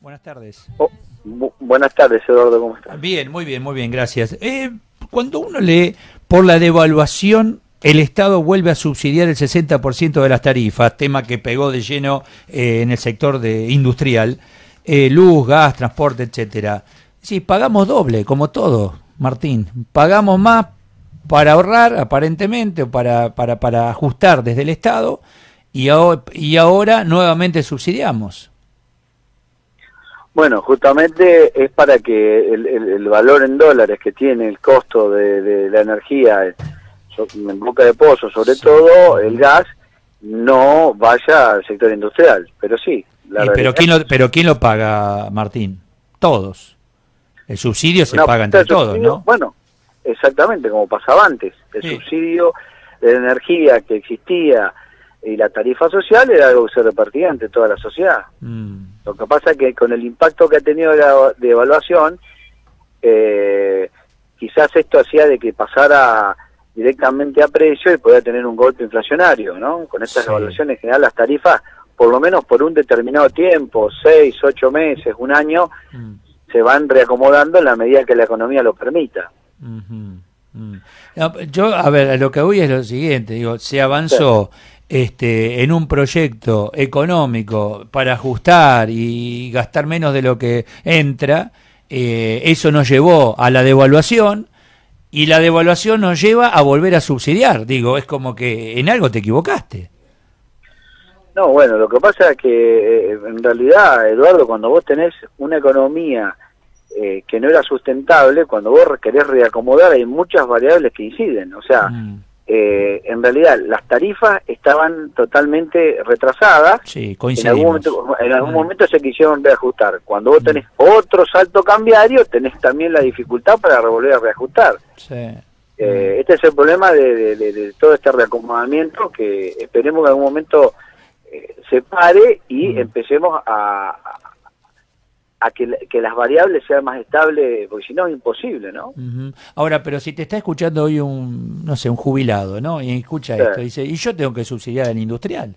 Buenas tardes. Oh, buenas tardes, Eduardo, ¿cómo estás? Bien, muy bien, muy bien, gracias. Eh, cuando uno lee por la devaluación, el Estado vuelve a subsidiar el 60% de las tarifas, tema que pegó de lleno eh, en el sector de industrial, eh, luz, gas, transporte, etcétera. Sí, pagamos doble, como todo, Martín. Pagamos más para ahorrar, aparentemente, o para, para, para ajustar desde el Estado, y, y ahora nuevamente subsidiamos. Bueno, justamente es para que el, valor en dólares que tiene el costo de, la energía en boca de pozo, sobre todo el gas, no vaya al sector industrial. Pero sí. pero, ¿quién lo, ¿Pero quién lo paga, Martín? Todos. El subsidio se paga entre todos, ¿no? Bueno, exactamente, como pasaba antes. El subsidio de energía que existía y la tarifa social era algo que se repartía entre toda la sociedad. Mm. Lo que pasa es que con el impacto que ha tenido la de evaluación, eh, quizás esto hacía de que pasara directamente a precio y podía tener un golpe inflacionario, ¿no? Con estas evaluaciones en general las tarifas, por lo menos por un determinado tiempo, seis, ocho meses, un año, mm. se van reacomodando en la medida que la economía lo permita. Mm. yo, a ver, lo que voy es lo siguiente, digo, se avanzó este, en un proyecto económico para ajustar y gastar menos de lo que entra, eh, eso nos llevó a la devaluación y la devaluación nos lleva a volver a subsidiar. Digo, es como que en algo te equivocaste. No, bueno, lo que pasa es que eh, en realidad, Eduardo, cuando vos tenés una economía eh, que no era sustentable, cuando vos querés reacomodar hay muchas variables que inciden. O sea, mm eh, en realidad las tarifas estaban totalmente retrasadas. Sí, en algún momento, en algún momento se quisieron reajustar. Cuando vos tenés otro salto cambiario, tenés también la dificultad para volver a reajustar. Eh, este es el problema de, todo este reacomodamiento que esperemos que en algún momento eh, se pare y empecemos a, a que, las variables sean más estables, porque si no es imposible, ¿no? Ahora, pero si te está escuchando hoy un, no sé, un jubilado, ¿no? Y escucha esto, dice, y yo tengo que subsidiar al industrial,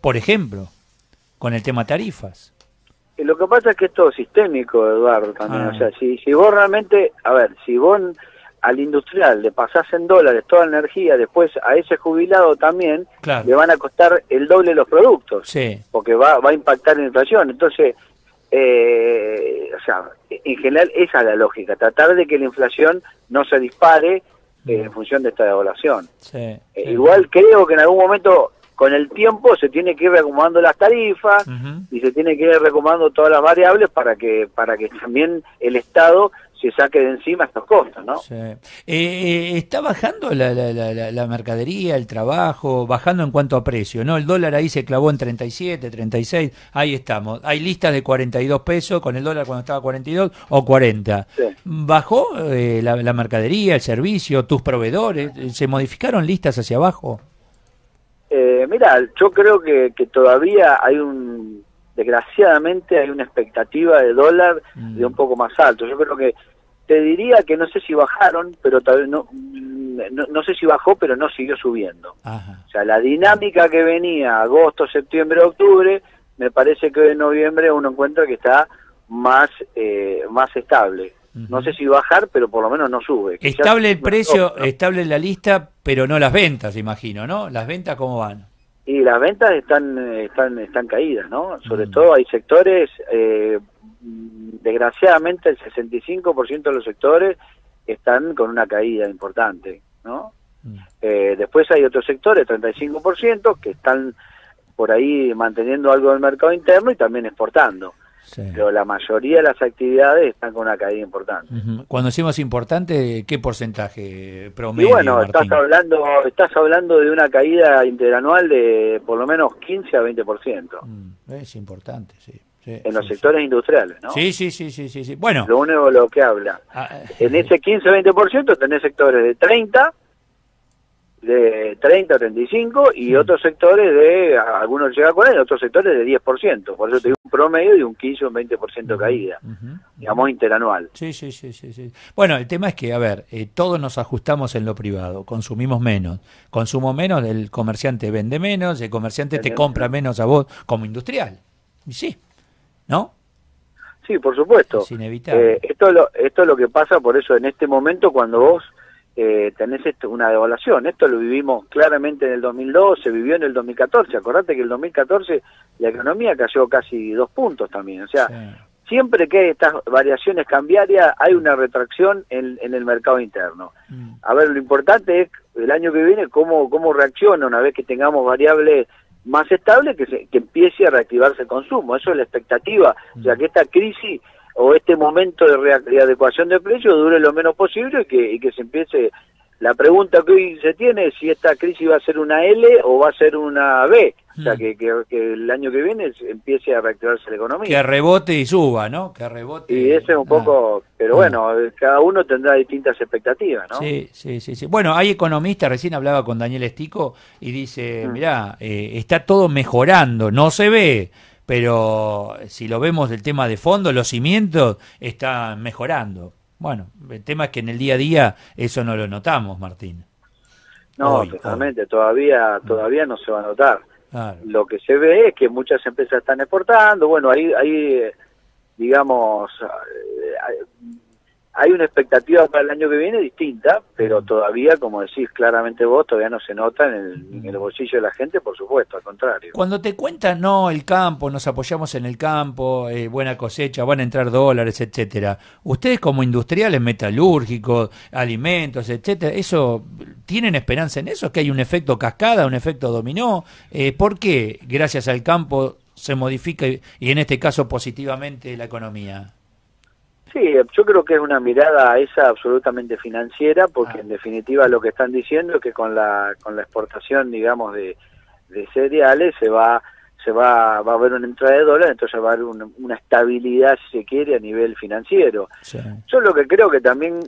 por ejemplo, con el tema tarifas. Y lo que pasa es que es sistémico, Eduardo, también. Ah. O sea, si, si vos realmente, a ver, si vos al industrial le pasás en dólares toda la energía, después a ese jubilado también le van a costar el doble los productos, sí. porque va, va a impactar en inflación. Entonces, eh, o sea, en general esa es la lógica, tratar de que la inflación no se dispare eh, en función de esta devaluación. Eh, igual creo que en algún momento, con el tiempo, se tiene que ir reacomodando las tarifas y se tiene que ir reacomodando todas las variables para que, para que también el Estado se saque de encima estos costos, ¿no? Eh, eh, está bajando la, la, la, mercadería, el trabajo, bajando en cuanto a precio, ¿no? El dólar ahí se clavó en 37, 36, ahí estamos. Hay listas de 42 pesos con el dólar cuando estaba 42 o 40. ¿Bajó eh, la, mercadería, el servicio, tus proveedores? ¿Se modificaron listas hacia abajo? Eh, mira, yo creo que, que todavía hay un desgraciadamente hay una expectativa de dólar de mm. un poco más alto. Yo creo que te diría que no sé si bajaron, pero tal no, no, no sé si bajó, pero no siguió subiendo. O sea, la dinámica que venía agosto, septiembre, octubre, me parece que en noviembre uno encuentra que está más, eh, más estable. No sé si bajar, pero por lo menos no sube. Estable el precio, estable la lista, pero no las ventas, imagino, ¿no? ¿Las ventas cómo van? Y las ventas están, están, están caídas, ¿no? Sobre todo hay sectores eh, desgraciadamente el 65% de los sectores están con una caída importante, ¿no? Mm. Eh, después hay otros sectores, 35%, que están por ahí manteniendo algo del mercado interno y también exportando. Pero la mayoría de las actividades están con una caída importante. Cuando decimos importante, ¿qué porcentaje promedio? Y bueno, estás hablando, estás hablando de una caída interanual de por lo menos 15 a 20%. Mm, es importante, sí en los sectores industriales, ¿no? Sí, sí, sí, sí, sí, Bueno. Lo único lo que habla. Ah, en ese 15-20% tenés sectores de 30, de 30 o 35 y otros sectores de, algunos llega a 40, otros sectores de 10%. Por eso te digo un promedio de un 15 o un 20% de caída, digamos interanual. Sí, sí, sí, sí, sí. Bueno, el tema es que, a ver, eh, todos nos ajustamos en lo privado, consumimos menos. Consumo menos, el comerciante vende menos, el comerciante te compra menos a vos como industrial. Y sí. ¿No? Sí, por supuesto. Es inevitable. Eh, esto, es lo, esto es lo que pasa, por eso en este momento cuando vos eh, tenés esto, una devaluación. Esto lo vivimos claramente en el 2002, se vivió en el 2014. Acordate que el 2014 la economía cayó casi dos puntos también. O sea, siempre que hay estas variaciones cambiarias hay una retracción en, el mercado interno. Mm. A ver, lo importante es el año que viene cómo, cómo reacciona una vez que tengamos variables más estables, que, se, que empiece a reactivarse el consumo. Eso es la expectativa. O sea, que esta crisis o este momento de, de adecuación de precios dure lo menos posible y que, y que se empiece la pregunta que hoy se tiene es si esta crisis va a ser una L o va a ser una B. O sea, hmm. que, que, el año que viene empiece a reactivarse la economía. Que rebote y suba, ¿no? Que rebote. Y ese es un poco... Ah. pero bueno, ah. cada uno tendrá distintas expectativas, ¿no? Sí, sí, sí. sí. Bueno, hay economistas, recién hablaba con Daniel Estico y dice, hmm. mirá, eh, está todo mejorando, no se ve, pero si lo vemos del tema de fondo, los cimientos están mejorando. Bueno, el tema es que en el día a día eso no lo notamos, Martín. No, totalmente, todavía todavía no se va a notar. Lo que se ve es que muchas empresas están exportando, bueno, ahí, ahí digamos, hay una expectativa para el año que viene distinta, pero todavía, como decís claramente vos, todavía no se nota en el, bolsillo de la gente, por supuesto, al contrario. Cuando te cuentan, no, el campo, nos apoyamos en el campo, eh, buena cosecha, van a entrar dólares, etcétera. Ustedes como industriales metalúrgicos, alimentos, etcétera, eso tienen esperanza en eso, que hay un efecto cascada, un efecto dominó. Eh, ¿Por qué, gracias al campo, se modifica y en este caso positivamente la economía? Sí, yo creo que es una mirada esa absolutamente financiera, porque ah. en definitiva lo que están diciendo es que con la con la exportación, digamos, de, de cereales se va se va, va a haber una entrada de dólares, entonces va a haber una, estabilidad, si se quiere, a nivel financiero. Yo lo que creo que también,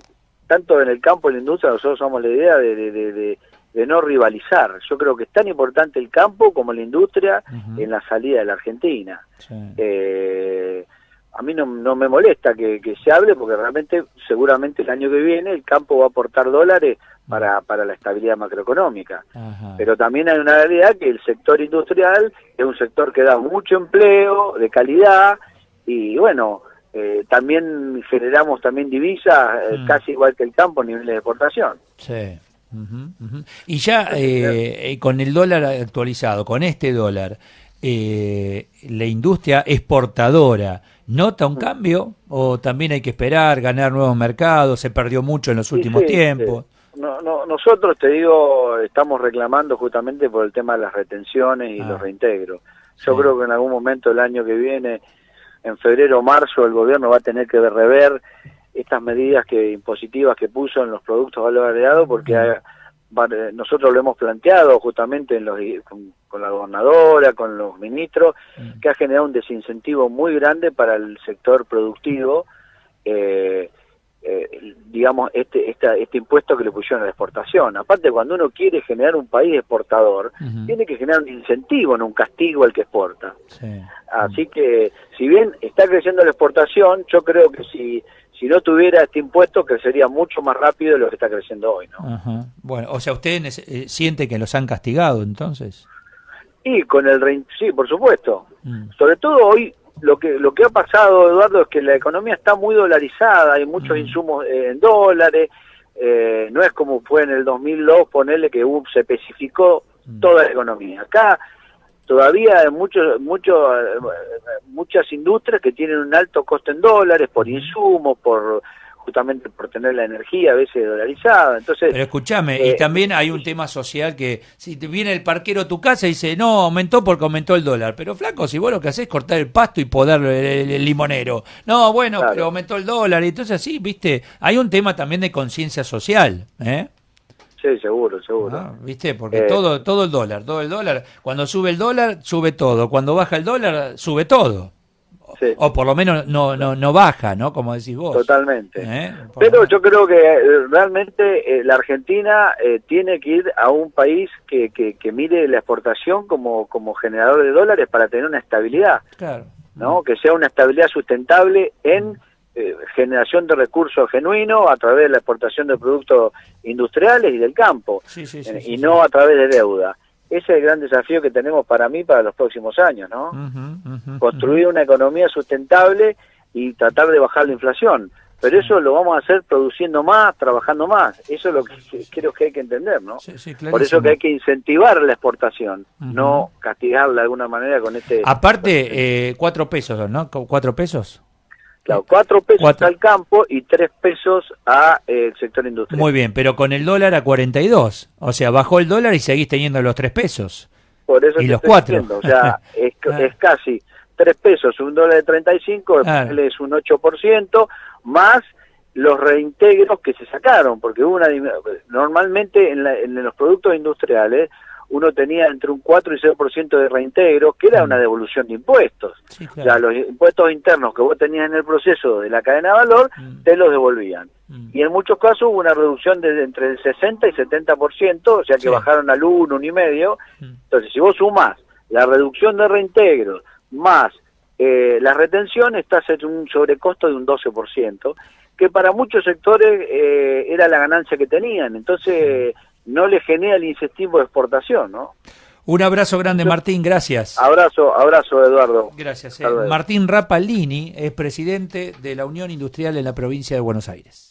tanto en el campo en la industria, nosotros somos la idea de, de, de, no rivalizar. Yo creo que es tan importante el campo como la industria en la salida de la Argentina. Eh, a mí no, no me molesta que, se hable porque realmente seguramente el año que viene el campo va a aportar dólares para, para la estabilidad macroeconómica. Pero también hay una realidad que el sector industrial es un sector que da mucho empleo, de calidad, y bueno, eh, también generamos también divisas eh, mm. casi igual que el campo a nivel de exportación. Sí. Y ya eh, con el dólar actualizado, con este dólar, la industria exportadora, ¿Nota un cambio o también hay que esperar, ganar nuevos mercados? Se perdió mucho en los últimos tiempos. No, no, nosotros, te digo, estamos reclamando justamente por el tema de las retenciones y los ah. reintegros. Yo creo que en algún momento el año que viene, en febrero o marzo, el gobierno va a tener que rever estas medidas que impositivas que puso en los productos de valor agregado porque nosotros lo hemos planteado justamente en los, con, la gobernadora, con los ministros, mm. que ha generado un desincentivo muy grande para el sector productivo, eh, eh, digamos, este, este impuesto que le pusieron a la exportación. Aparte, cuando uno quiere generar un país exportador, tiene que generar un incentivo, no un castigo al que exporta. Así que, si bien está creciendo la exportación, yo creo que si si no tuviera este impuesto crecería mucho más rápido de lo que está creciendo hoy, ¿no? Bueno, o sea, ¿usted eh, siente que los han castigado entonces? Y con el sí, por supuesto. Mm. Sobre todo hoy lo que lo que ha pasado, Eduardo, es que la economía está muy dolarizada, hay muchos mm. insumos eh, en dólares, eh, no es como fue en el 2002 ponerle que se especificó mm. toda la economía. Acá todavía hay muchos, muchos, muchas industrias que tienen un alto costo en dólares por insumos, por justamente por tener la energía a veces dolarizada. Entonces, Pero escúchame, y eh, también hay un tema social que si te viene el parquero a tu casa y dice, no, aumentó porque aumentó el dólar. Pero flaco, si vos lo que haces es cortar el pasto y podar el, limonero. No, bueno, pero aumentó el dólar. Y entonces así, viste, hay un tema también de conciencia social. ¿eh? Sí, seguro, seguro. Ah, ¿Viste? Porque eh, todo, todo el dólar, todo el dólar. Cuando sube el dólar, sube todo. Cuando baja el dólar, sube todo. O por lo menos no, no, no baja, ¿no? Como decís vos. Totalmente. ¿Eh? Pero yo creo que eh, realmente la Argentina tiene que ir a un país que, que, que, mire la exportación como, como generador de dólares para tener una estabilidad. Claro. ¿no? Que sea una estabilidad sustentable en eh, generación de recursos genuinos a través de la exportación de productos industriales y del campo, eh, y no a través de deuda. Ese es el gran desafío que tenemos para mí para los próximos años, ¿no? Construir una economía sustentable y tratar de bajar la inflación. Pero eso lo vamos a hacer produciendo más, trabajando más. Eso es lo que creo que hay que entender, ¿no? Por eso que hay que incentivar la exportación, no castigarla de alguna manera con este... Aparte, eh, cuatro pesos, ¿no? ¿Cuatro pesos? Claro, cuatro pesos al campo y tres pesos al eh, sector industrial. Muy bien, pero con el dólar a 42. O sea, bajó el dólar y seguís teniendo los tres pesos. Por eso y los cuatro. o sea, es, es casi tres pesos, un dólar de 35, claro. es un 8%, más los reintegros que se sacaron, porque hubo una normalmente en, en los productos industriales uno tenía entre un 4 y 0% de reintegro, que era mm. una devolución de impuestos. O sea, los impuestos internos que vos tenías en el proceso de la cadena de valor, mm. te los devolvían. Mm. Y en muchos casos hubo una reducción de entre el 60 y 70%, o sea que bajaron al 1, 1,5. Entonces, si vos sumás la reducción de reintegro más eh, la retención, estás en un sobrecosto de un 12%, que para muchos sectores eh, era la ganancia que tenían. Entonces, no le genera el incentivo de exportación, ¿no? Un abrazo grande, Martín, gracias. Abrazo, abrazo, Eduardo. Gracias. Eh. Martín Rapalini es presidente de la Unión Industrial en la provincia de Buenos Aires.